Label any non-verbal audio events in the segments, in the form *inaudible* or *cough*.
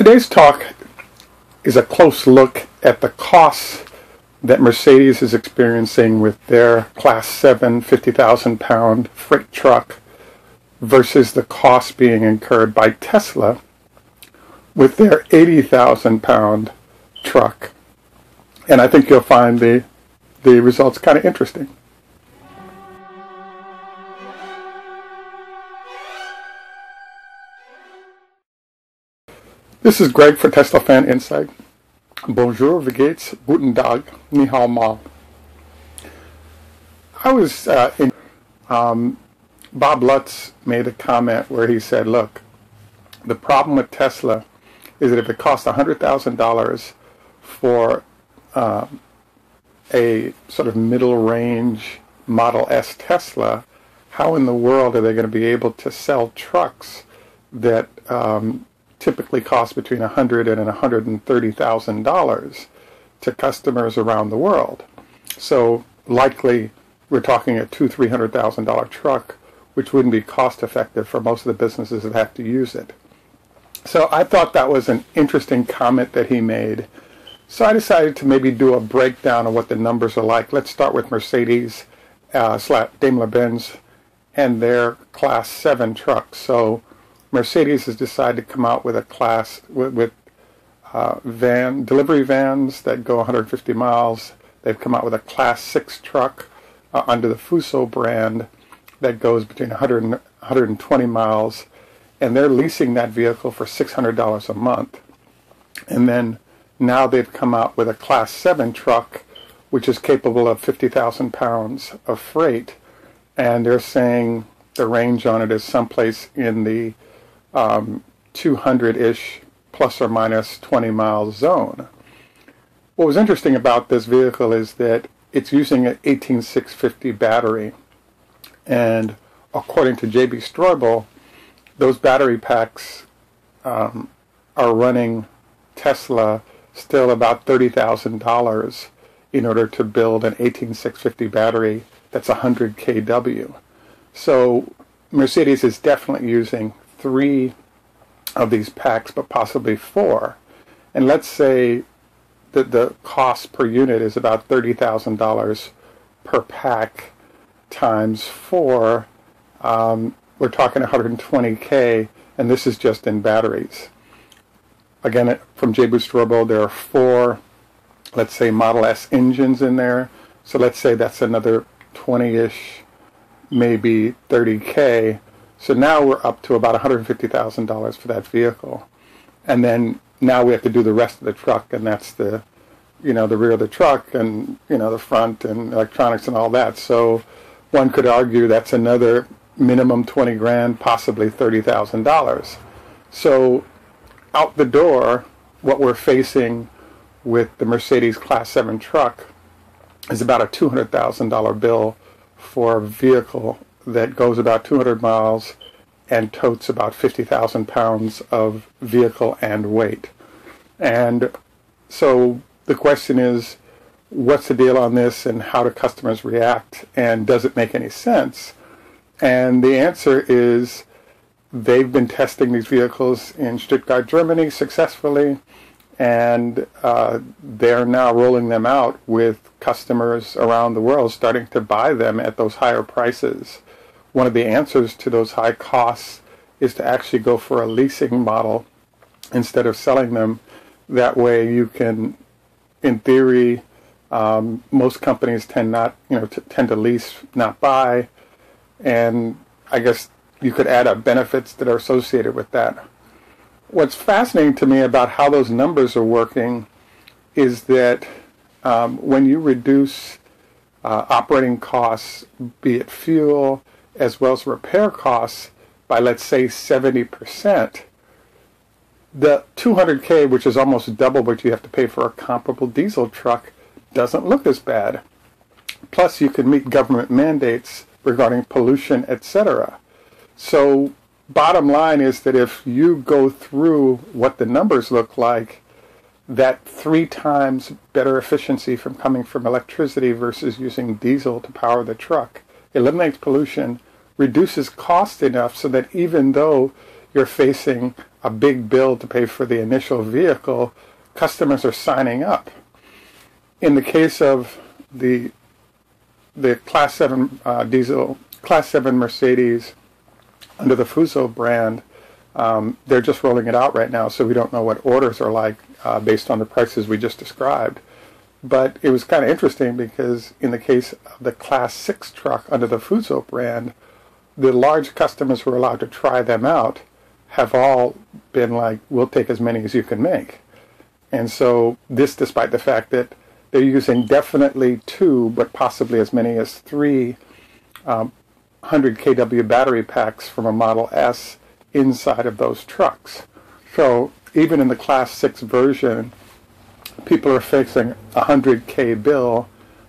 Today's talk is a close look at the costs that Mercedes is experiencing with their Class 7 50,000 pound freight truck versus the cost being incurred by Tesla with their 80,000 pound truck. And I think you'll find the, the results kind of interesting. This is Greg for Tesla Fan Insight. Bonjour, wie geht's? Guten Tag, ni hao. I was uh, in, um, Bob Lutz made a comment where he said, look, the problem with Tesla is that if it costs $100,000 for uh, a sort of middle range Model S Tesla, how in the world are they going to be able to sell trucks that um, typically cost between 100 and $130,000 to customers around the world. So likely we're talking a two, three hundred thousand dollar truck, which wouldn't be cost effective for most of the businesses that have to use it. So I thought that was an interesting comment that he made. So I decided to maybe do a breakdown of what the numbers are like. Let's start with Mercedes, uh, Daimler-Benz, and their Class 7 trucks. So Mercedes has decided to come out with a class with, with uh, van delivery vans that go 150 miles. They've come out with a Class 6 truck uh, under the Fuso brand that goes between 100 and 120 miles, and they're leasing that vehicle for $600 a month. And then now they've come out with a Class 7 truck, which is capable of 50,000 pounds of freight, and they're saying the range on it is someplace in the um, 200-ish plus or minus 20 mile zone. What was interesting about this vehicle is that it's using an 18650 battery and according to JB Straubel, those battery packs um, are running Tesla still about $30,000 in order to build an 18650 battery that's 100 kW. So Mercedes is definitely using three of these packs, but possibly four. And let's say that the cost per unit is about $30,000 per pack times four. Um, we're talking 120K, and this is just in batteries. Again, from JB Straubel, there are four, let's say, Model S engines in there. So let's say that's another 20-ish, maybe 30K. So now we're up to about $150,000 for that vehicle. And then now we have to do the rest of the truck, and that's the, you know, the rear of the truck and, you know, the front and electronics and all that. So one could argue that's another minimum 20 grand, possibly $30,000. So out the door, what we're facing with the Mercedes Class 7 truck is about a $200,000 bill for a vehicle that goes about 200 miles and totes about 50,000 pounds of vehicle and weight. And so the question is, what's the deal on this and how do customers react and does it make any sense? And the answer is they've been testing these vehicles in Stuttgart, Germany successfully, and uh, they're now rolling them out with customers around the world starting to buy them at those higher prices one of the answers to those high costs is to actually go for a leasing model instead of selling them. That way you can, in theory, um, most companies tend not, you know, tend to lease, not buy, and I guess you could add up benefits that are associated with that. What's fascinating to me about how those numbers are working is that um, when you reduce uh, operating costs, be it fuel, as well as repair costs by, let's say, 70%, the 200K, which is almost double what you have to pay for a comparable diesel truck, doesn't look as bad. Plus, you can meet government mandates regarding pollution, etc. So, bottom line is that if you go through what the numbers look like, that three times better efficiency from coming from electricity versus using diesel to power the truck eliminates pollution, reduces cost enough so that even though you're facing a big bill to pay for the initial vehicle, customers are signing up. In the case of the the Class 7 uh, diesel, Class 7 Mercedes under the Fuso brand, um, they're just rolling it out right now, so we don't know what orders are like uh, based on the prices we just described. But it was kind of interesting because in the case of the Class 6 truck under the Fuso brand, the large customers who are allowed to try them out have all been like, we'll take as many as you can make. And so this despite the fact that they're using definitely two, but possibly as many as three um, 100 kW battery packs from a Model S inside of those trucks. So even in the Class 6 version, people are facing a 100K bill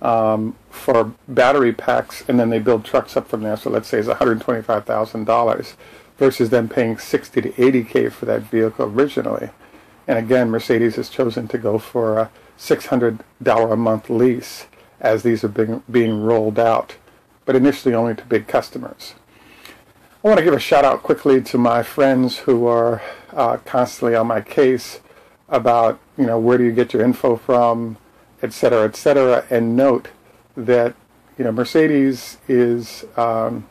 um, for battery packs, and then they build trucks up from there. So let's say it's $125,000 versus them paying 60 to 80K for that vehicle originally. And again, Mercedes has chosen to go for a $600 a month lease as these are being, being rolled out, but initially only to big customers. I want to give a shout out quickly to my friends who are uh, constantly on my case about, you know, where do you get your info from, et cetera, et cetera, and note that, you know, Mercedes is um,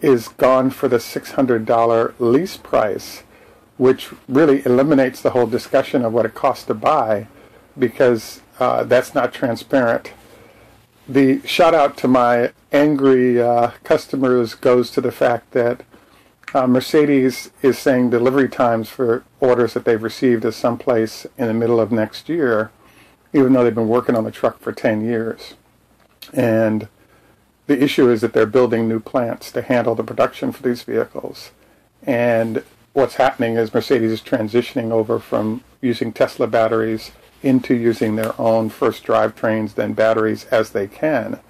is gone for the $600 lease price which really eliminates the whole discussion of what it costs to buy because uh, that's not transparent. The shout out to my angry uh, customers goes to the fact that uh, Mercedes is saying delivery times for orders that they've received is someplace in the middle of next year, even though they've been working on the truck for 10 years. And the issue is that they're building new plants to handle the production for these vehicles. And what's happening is Mercedes is transitioning over from using Tesla batteries into using their own first drivetrains, then batteries as they can.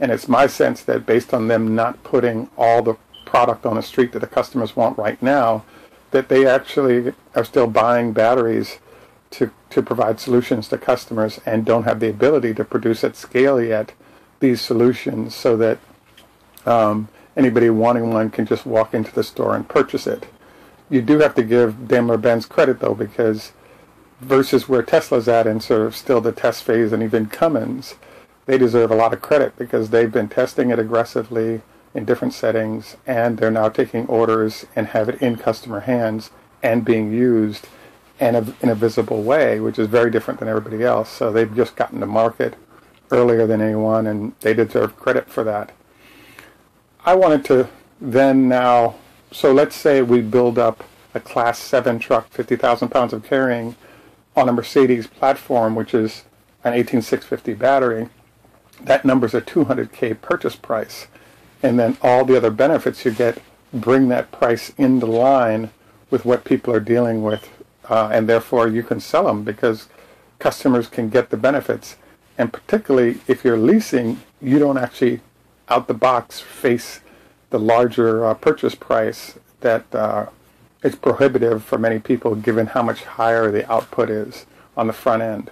And it's my sense that based on them not putting all the product on the street that the customers want right now, that they actually are still buying batteries to, to provide solutions to customers and don't have the ability to produce at scale yet these solutions so that um, anybody wanting one can just walk into the store and purchase it. You do have to give Daimler-Benz credit though, because versus where Tesla's at and sort of still the test phase and even Cummins, they deserve a lot of credit because they've been testing it aggressively in different settings and they're now taking orders and have it in customer hands and being used in a, in a visible way, which is very different than everybody else. So they've just gotten to market earlier than anyone and they deserve credit for that. I wanted to then now so let's say we build up a class 7 truck, 50,000 pounds of carrying, on a Mercedes platform, which is an 18650 battery. That number's a 200K purchase price. And then all the other benefits you get bring that price into line with what people are dealing with. Uh, and therefore you can sell them because customers can get the benefits. And particularly if you're leasing, you don't actually out the box face the larger uh, purchase price that uh, is prohibitive for many people given how much higher the output is on the front end.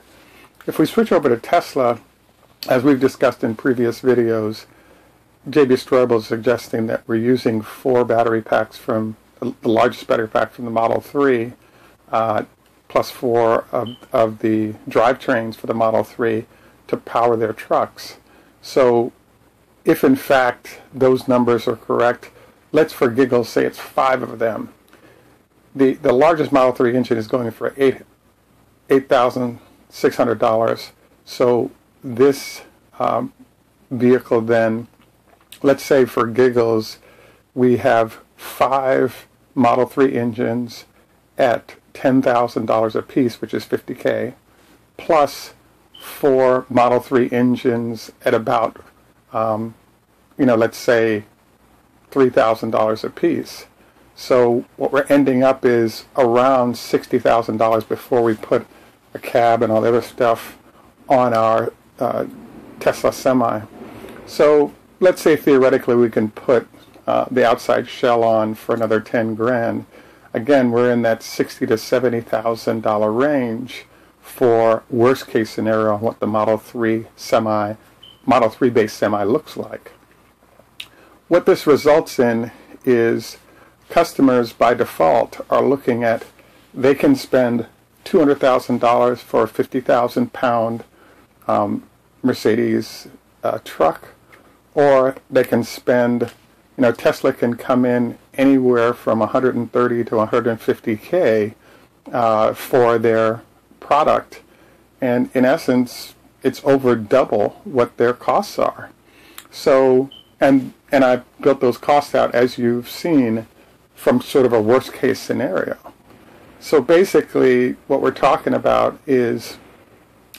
If we switch over to Tesla, as we've discussed in previous videos, JB Straubel is suggesting that we're using four battery packs from the largest battery pack from the Model 3, uh, plus four of, of the drivetrains for the Model 3 to power their trucks. So if in fact those numbers are correct, let's for giggles say it's five of them. The the largest Model 3 engine is going for eight eight thousand six hundred dollars. So this um, vehicle then, let's say for giggles, we have five Model 3 engines at ten thousand dollars a piece, which is fifty k, plus four Model 3 engines at about um, you know, let's say $3,000 a piece. So what we're ending up is around $60,000 before we put a cab and all the other stuff on our uh, Tesla Semi. So let's say theoretically we can put uh, the outside shell on for another 10 grand. Again, we're in that sixty to seventy thousand dollar range for worst case scenario on what the Model 3 semi, Model 3 based semi looks like. What this results in is customers by default are looking at they can spend $200,000 for a 50,000 pound um, Mercedes uh, truck, or they can spend, you know, Tesla can come in anywhere from 130 to 150K uh, for their product. And in essence, it's over double what their costs are. So, and, and I built those costs out, as you've seen, from sort of a worst case scenario. So basically, what we're talking about is,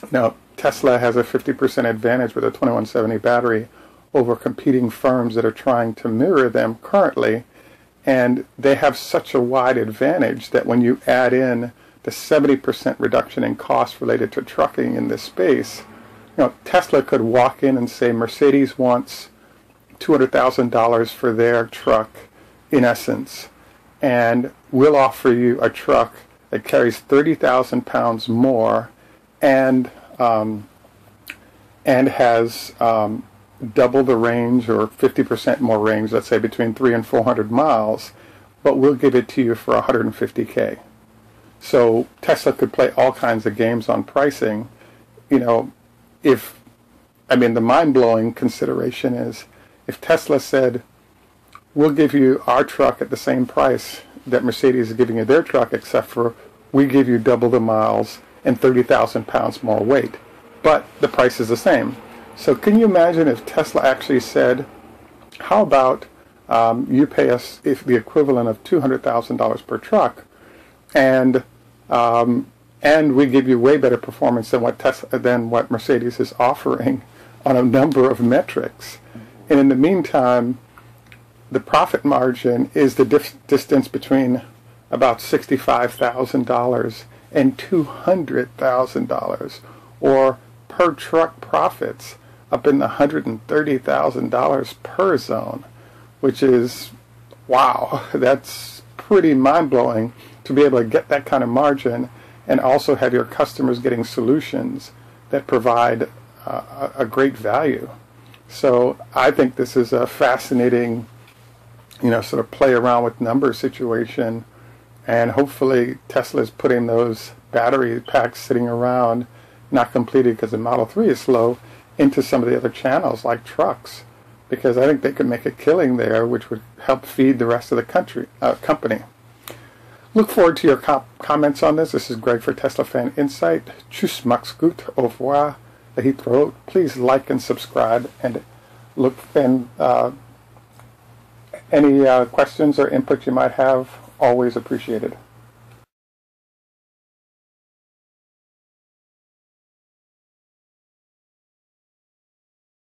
you know, Tesla has a 50% advantage with a 2170 battery over competing firms that are trying to mirror them currently. And they have such a wide advantage that when you add in the 70% reduction in cost related to trucking in this space, you know, Tesla could walk in and say Mercedes wants $200,000 for their truck in essence, and we'll offer you a truck that carries 30,000 pounds more and um, and has um, double the range or 50% more range, let's say between three and 400 miles, but we'll give it to you for 150k. So Tesla could play all kinds of games on pricing. You know, if I mean the mind-blowing consideration is if Tesla said, "We'll give you our truck at the same price that Mercedes is giving you their truck, except for we give you double the miles and 30,000 pounds more weight, but the price is the same." So can you imagine if Tesla actually said, "How about um, you pay us if the equivalent of $200,000 per truck, and um, and we give you way better performance than what Tesla, than what Mercedes is offering *laughs* on a number of metrics. And in the meantime, the profit margin is the dif- distance between about $65,000 and $200,000 or per truck profits up in the $130,000 per zone, which is wow, *laughs* that's pretty mind-blowing to be able to get that kind of margin and also have your customers getting solutions that provide uh, a great value. So I think this is a fascinating, you know, sort of play around with numbers situation. And hopefully Tesla is putting those battery packs sitting around, not completed because the Model 3 is slow, into some of the other channels like trucks. Because I think they could make a killing there, which would help feed the rest of the country uh, company. Look forward to your com- comments on this. This is Greg for Tesla Fan Insight. Tschüss, macht's gut, au revoir, Heathrow. Please like and subscribe and look and uh, any uh, questions or input you might have, always appreciated.